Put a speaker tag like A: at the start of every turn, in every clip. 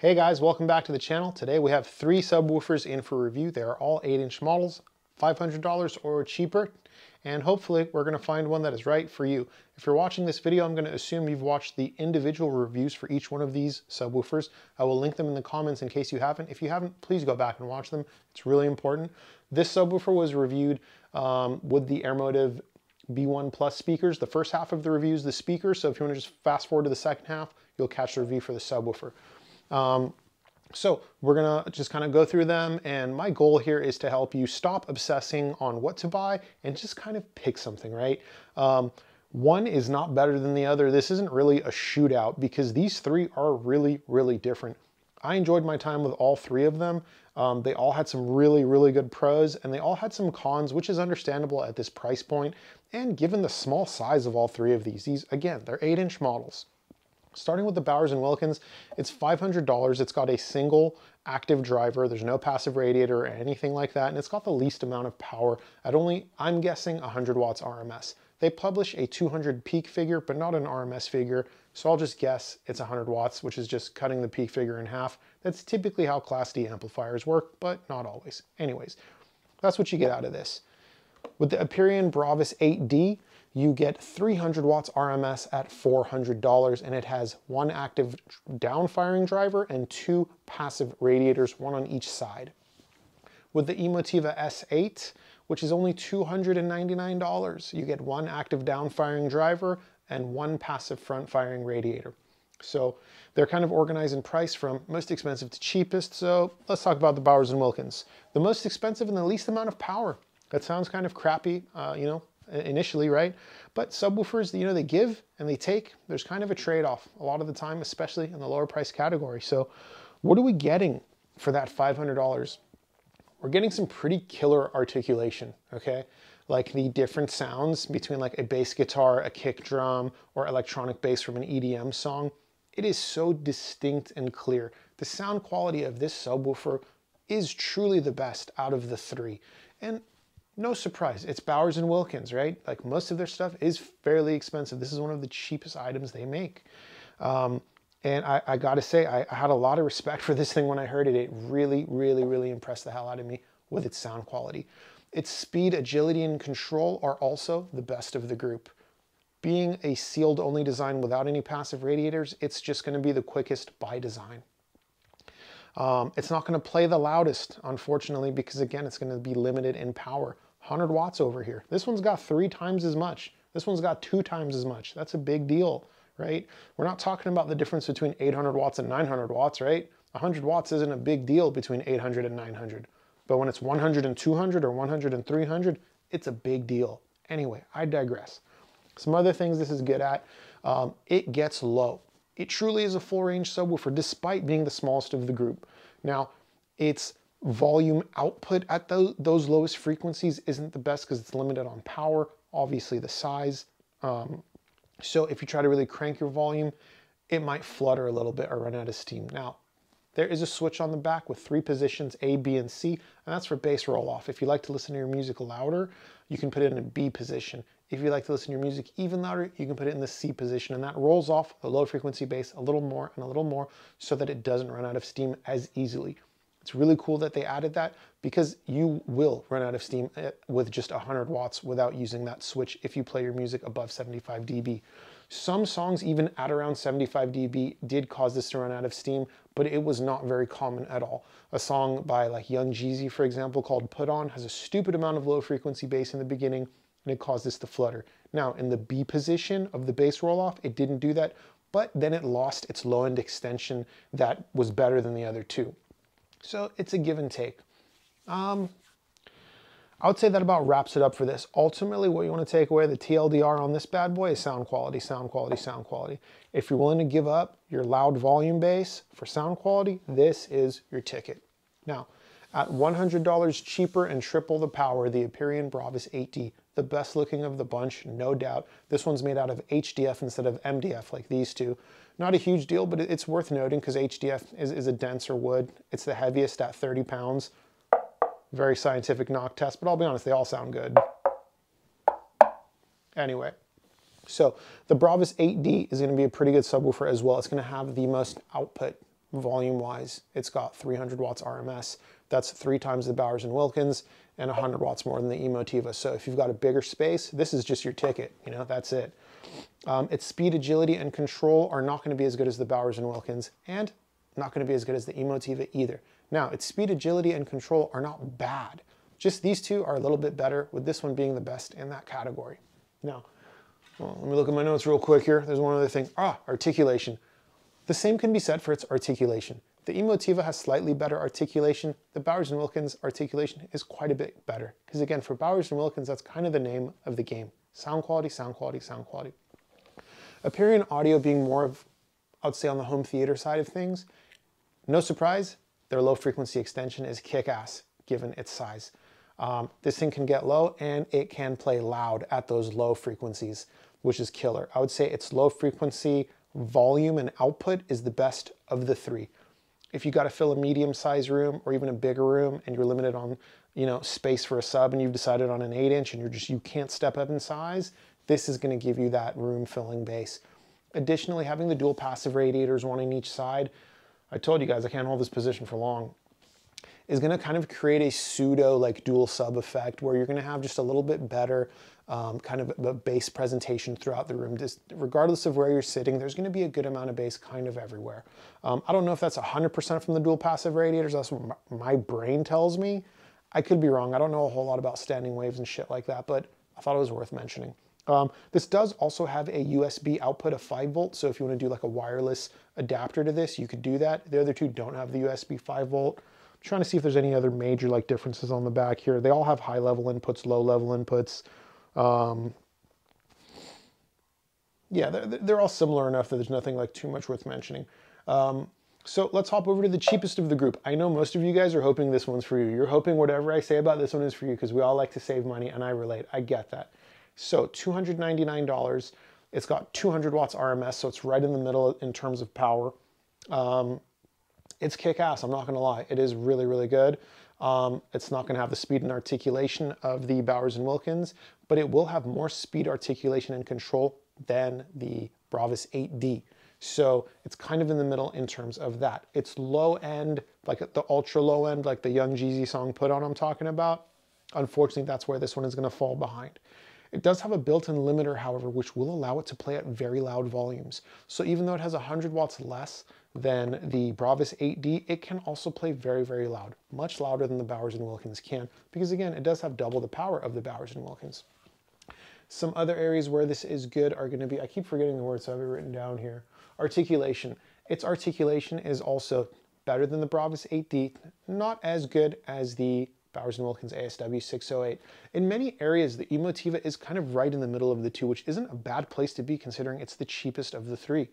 A: Hey guys, welcome back to the channel. Today we have three subwoofers in for review. They are all 8-inch models, $500 or cheaper, and hopefully we're going to find one that is right for you. If you're watching this video, I'm going to assume you've watched the individual reviews for each one of these subwoofers. I will link them in the comments in case you haven't. If you haven't, please go back and watch them. It's really important. This subwoofer was reviewed um, with the Airmotiv B1 Plus speakers. The first half of the review is the speaker, so if you want to just fast forward to the second half, you'll catch the review for the subwoofer. Um, so we're gonna just kind of go through them and my goal here is to help you stop obsessing on what to buy and just kind of pick something, right? Um, one is not better than the other. This isn't really a shootout because these three are really, really different. I enjoyed my time with all three of them. Um, they all had some really, really good pros and they all had some cons, which is understandable at this price point. And given the small size of all three of these, these, again, they're eight inch models. Starting with the Bowers & Wilkins, it's $500. It's got a single active driver. There's no passive radiator or anything like that. And it's got the least amount of power at only, I'm guessing, 100 watts RMS. They publish a 200 peak figure, but not an RMS figure. So I'll just guess it's 100 watts, which is just cutting the peak figure in half. That's typically how Class D amplifiers work, but not always. Anyways, that's what you get out of this. With the Aperion Bravus 8D, you get 300 watts RMS at $400 and it has one active downfiring driver and two passive radiators, one on each side. With the Emotiva S8, which is only $299, you get one active downfiring driver and one passive front firing radiator. So they're kind of organized in price from most expensive to cheapest. So let's talk about the Bowers & Wilkins. The most expensive and the least amount of power. That sounds kind of crappy, uh, you know, initially, right? But subwoofers, you know, they give and they take. There's kind of a trade-off a lot of the time, especially in the lower price category. So what are we getting for that $500? We're getting some pretty killer articulation, okay? Like the different sounds between like a bass guitar, a kick drum, or electronic bass from an EDM song. It is so distinct and clear. The sound quality of this subwoofer is truly the best out of the three. And no surprise, it's Bowers and Wilkins, right? Like most of their stuff is fairly expensive. This is one of the cheapest items they make. Um, and I, I gotta say, I, I, had a lot of respect for this thing when I heard it. It really, really, really impressed the hell out of me with its sound quality. Its speed, agility, and control are also the best of the group. Being a sealed only design without any passive radiators, it's just gonna be the quickest by design. Um, it's not gonna play the loudest, unfortunately, because again, it's gonna be limited in power. 100 watts over here. This one's got three times as much. This one's got two times as much. That's a big deal, right? We're not talking about the difference between 800 watts and 900 watts, right? 100 watts isn't a big deal between 800 and 900. But when it's 100 and 200 or 100 and 300, it's a big deal. Anyway, I digress. Some other things this is good at, um, it gets low. It truly is a full range subwoofer despite being the smallest of the group. Now, it's volume output at those, those lowest frequencies isn't the best because it's limited on power, obviously the size. Um, so if you try to really crank your volume, it might flutter a little bit or run out of steam. Now, there is a switch on the back with three positions, A, B, and C, and that's for bass roll off. If you like to listen to your music louder, you can put it in a B position. If you like to listen to your music even louder, you can put it in the C position, and that rolls off the low frequency bass a little more and a little more so that it doesn't run out of steam as easily. It's really cool that they added that because you will run out of steam eh, with just 100 watts without using that switch if you play your music above 75 dB. Some songs even at around 75 dB did cause this to run out of steam, but it was not very common at all. A song by like Young Jeezy, for example, called Put On has a stupid amount of low frequency bass in the beginning and it caused this to flutter. Now in the B position of the bass roll off, it didn't do that, but then it lost its low end extension that was better than the other two. So it's a give and take. Um, I would say that about wraps it up for this. Ultimately, what you want to take away, the TLDR on this bad boy is sound quality, sound quality, sound quality. If you're willing to give up your loud volume bass for sound quality, this is your ticket. Now, at $100 cheaper and triple the power, the Aperion Bravus 8D, the best looking of the bunch, no doubt. This one's made out of HDF instead of MDF like these two. Not a huge deal, but it's worth noting because HDF is, is a denser wood. It's the heaviest at 30 pounds. Very scientific knock test, but I'll be honest, they all sound good. Anyway, so the Bravus 8D is gonna be a pretty good subwoofer as well. It's gonna have the most output volume wise. It's got 300 watts RMS. That's three times the Bowers and Wilkins and 100 watts more than the Emotiva. So if you've got a bigger space, this is just your ticket, you know, that's it. Um, its speed, agility, and control are not going to be as good as the Bowers and Wilkins, and not going to be as good as the Emotiva either. Now, its speed, agility, and control are not bad. Just these two are a little bit better, with this one being the best in that category. Now, well, let me look at my notes real quick here. There's one other thing. Ah, articulation. The same can be said for its articulation. The Emotiva has slightly better articulation. The Bowers & Wilkins articulation is quite a bit better. Because again, for Bowers & Wilkins, that's kind of the name of the game. Sound quality, sound quality, sound quality. Aperion Audio being more of, I'd say on the home theater side of things, no surprise, their low frequency extension is kick-ass given its size. Um, this thing can get low and it can play loud at those low frequencies, which is killer. I would say its low frequency volume and output is the best of the three. If you got to fill a medium sized room or even a bigger room and you're limited on, you know, space for a sub and you've decided on an eight inch and you're just, you can't step up in size, this is going to give you that room filling bass. Additionally, having the dual passive radiators, one on each side, I told you guys I can't hold this position for long, is going to kind of create a pseudo like dual sub effect where you're going to have just a little bit better um, kind of a bass presentation throughout the room. Just regardless of where you're sitting, there's going to be a good amount of bass kind of everywhere. Um, I don't know if that's 100% from the dual passive radiators. That's what my brain tells me. I could be wrong. I don't know a whole lot about standing waves and shit like that, but I thought it was worth mentioning. Um, this does also have a USB output of 5 volts, so if you want to do like a wireless adapter to this, you could do that. The other two don't have the USB 5 volt. Trying to see if there's any other major like differences on the back here. They all have high level inputs, low level inputs. Um, yeah, they're, they're all similar enough that there's nothing like too much worth mentioning. Um, so let's hop over to the cheapest of the group. I know most of you guys are hoping this one's for you. You're hoping whatever I say about this one is for you because we all like to save money and I relate. I get that. So $299. It's got 200 watts RMS, so it's right in the middle in terms of power. Um, it's kick-ass, I'm not gonna lie. It is really, really good. Um, it's not going to have the speed and articulation of the Bowers and Wilkins, but it will have more speed, articulation, and control than the Bravus 8D. So it's kind of in the middle in terms of that. It's low end, like the ultra low end, like the Young Jeezy song Put On I'm talking about. Unfortunately, that's where this one is going to fall behind. It does have a built-in limiter, however, which will allow it to play at very loud volumes. So even though it has 100 watts less than the Bravus 8D, it can also play very, very loud, much louder than the Bowers & Wilkins can, because again, it does have double the power of the Bowers & Wilkins. Some other areas where this is good are going to be, I keep forgetting the words, so I have it written down here. Articulation. Its articulation is also better than the Bravus 8D, not as good as the Bowers & Wilkins ASW 608. In many areas, the Emotiva is kind of right in the middle of the two, which isn't a bad place to be considering it's the cheapest of the three.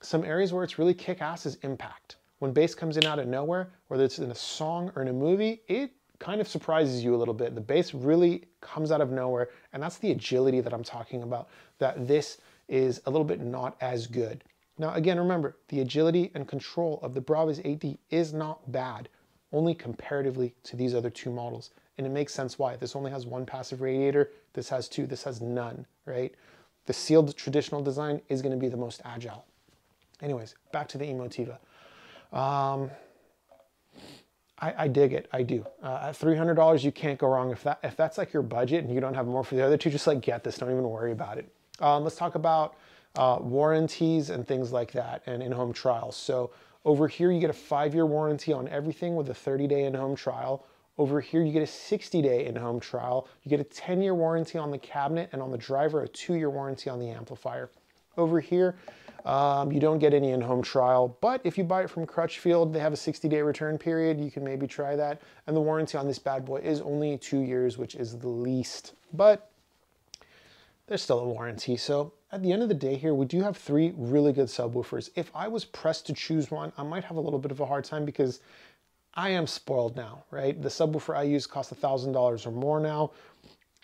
A: Some areas where it's really kick-ass is impact. When bass comes in out of nowhere, whether it's in a song or in a movie, it kind of surprises you a little bit. The bass really comes out of nowhere, and that's the agility that I'm talking about, that this is a little bit not as good. Now, again, remember, the agility and control of the Bravus 8D is not bad only comparatively to these other two models. And it makes sense why. This only has one passive radiator, this has two, this has none, right? The sealed traditional design is gonna be the most agile. Anyways, back to the Emotiva. Um, I, I, dig it, I do. Uh, at $300, you can't go wrong. If, that, if that's like your budget and you don't have more for the other two, just like get this, don't even worry about it. Um, let's talk about uh, warranties and things like that and in-home trials. So over here, you get a five-year warranty on everything with a 30-day in-home trial. Over here, you get a 60-day in-home trial. You get a 10-year warranty on the cabinet and on the driver, a two-year warranty on the amplifier. Over here, um, you don't get any in-home trial, but if you buy it from Crutchfield, they have a 60-day return period. You can maybe try that. And the warranty on this bad boy is only two years, which is the least. But there's still a warranty. So at the end of the day here, we do have three really good subwoofers. If I was pressed to choose one, I might have a little bit of a hard time because I am spoiled now, right? The subwoofer I use costs $1,000 or more now,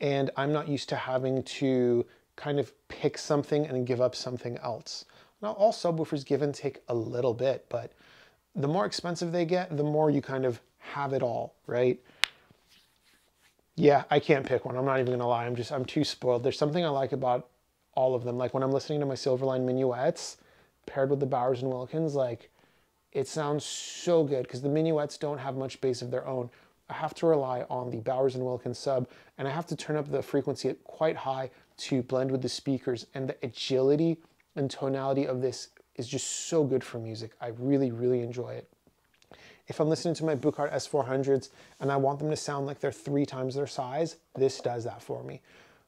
A: and I'm not used to having to kind of pick something and give up something else. Now, all subwoofers give and take a little bit, but the more expensive they get, the more you kind of have it all, right? Yeah, I can't pick one. I'm not even gonna lie. I'm just, I'm too spoiled. There's something I like about all of them. Like when I'm listening to my Silverline minuets paired with the Bowers and Wilkins, like it sounds so good because the minuets don't have much bass of their own. I have to rely on the Bowers and Wilkins sub, and I have to turn up the frequency quite high to blend with the speakers. And the agility and tonality of this is just so good for music. I really, really enjoy it. If I'm listening to my Buchardt S400s and I want them to sound like they're three times their size, this does that for me.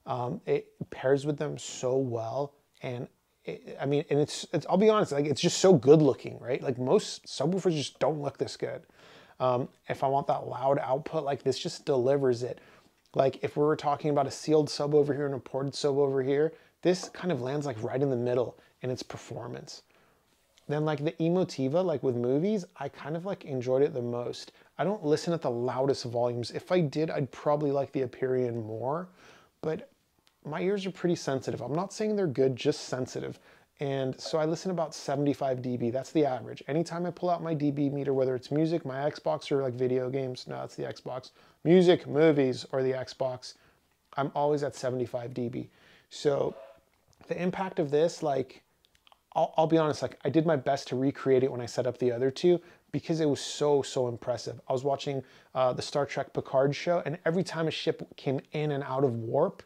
A: Um, it pairs with them so well, and it, I mean, and it's, it's, I'll be honest, like it's just so good looking, right? Like most subwoofers just don't look this good. Um, if I want that loud output, like this just delivers it. Like if we were talking about a sealed sub over here and a ported sub over here, this kind of lands like right in the middle in its performance. Then like the Emotiva, like with movies, I kind of like enjoyed it the most. I don't listen at the loudest volumes. If I did, I'd probably like the Aperion more, but my ears are pretty sensitive. I'm not saying they're good, just sensitive. And so I listen about 75 dB. That's the average. Anytime I pull out my dB meter, whether it's music, my Xbox, or like video games, no, it's the Xbox. Music, movies, or the Xbox, I'm always at 75 dB. So the impact of this, like, I'll, I'll be honest, like I did my best to recreate it when I set up the other two because it was so, so impressive. I was watching uh, the Star Trek Picard show, and every time a ship came in and out of warp,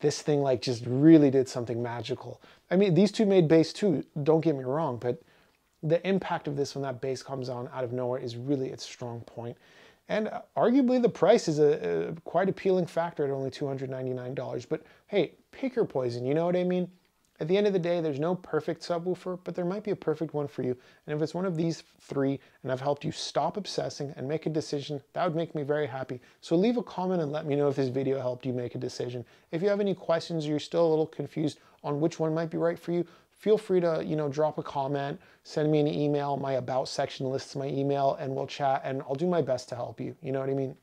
A: this thing like just really did something magical. I mean, these two made bass too, don't get me wrong, but the impact of this when that bass comes on out of nowhere is really its strong point. And uh, arguably the price is a, a quite appealing factor at only $299. But hey, pick your poison, you know what I mean? At the end of the day, there's no perfect subwoofer, but there might be a perfect one for you. And if it's one of these three and I've helped you stop obsessing and make a decision, that would make me very happy. So leave a comment and let me know if this video helped you make a decision. If you have any questions or you're still a little confused on which one might be right for you, feel free to, you know, drop a comment, send me an email. My about section lists my email and we'll chat and I'll do my best to help you. You know what I mean?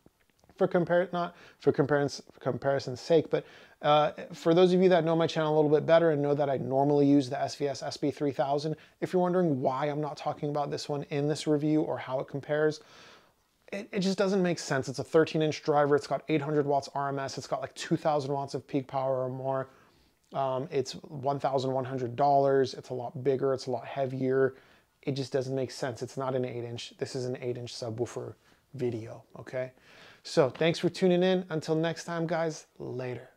A: For compare, not for comparison, comparison's sake, but uh, for those of you that know my channel a little bit better and know that I normally use the SVS SB3000, if you're wondering why I'm not talking about this one in this review or how it compares, it, it just doesn't make sense. It's a 13 inch driver. It's got 800 watts RMS. It's got like 2000 watts of peak power or more. Um, it's $1,100. It's a lot bigger. It's a lot heavier. It just doesn't make sense. It's not an 8 inch. This is an 8 inch subwoofer video, okay? So thanks for tuning in. Until next time, guys, later.